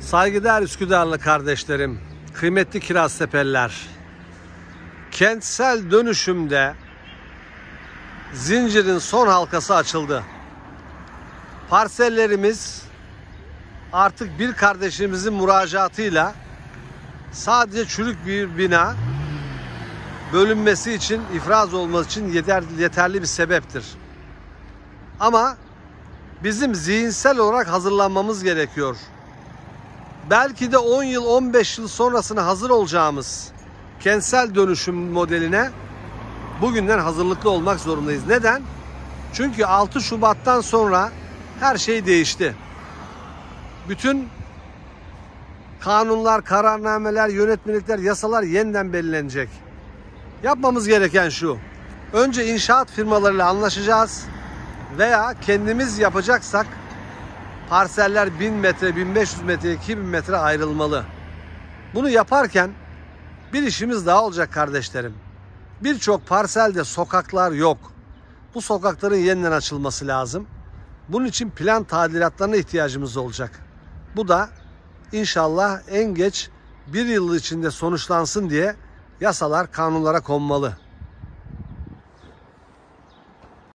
Saygıdeğer Üsküdarlı kardeşlerim, kıymetli kiraz seperler. Kentsel dönüşümde zincirin son halkası açıldı. Parsellerimiz artık bir kardeşimizin müracaatıyla sadece çürük bir bina bölünmesi için, ifraz olması için yeter, yeterli bir sebeptir. Ama bizim zihinsel olarak hazırlanmamız gerekiyor. Belki de 10 yıl, 15 yıl sonrasına hazır olacağımız kentsel dönüşüm modeline bugünden hazırlıklı olmak zorundayız. Neden? Çünkü 6 Şubat'tan sonra her şey değişti. Bütün kanunlar, kararnameler, yönetmelikler, yasalar yeniden belirlenecek. Yapmamız gereken şu. Önce inşaat firmalarıyla anlaşacağız veya kendimiz yapacaksak parseller 1000 metre, 1500 metre, 2000 metre ayrılmalı. Bunu yaparken bir işimiz daha olacak kardeşlerim. Birçok parselde sokaklar yok. Bu sokakların yeniden açılması lazım. Bunun için plan tadilatlarına ihtiyacımız olacak. Bu da inşallah en geç bir yıl içinde sonuçlansın diye yasalar, kanunlara konmalı.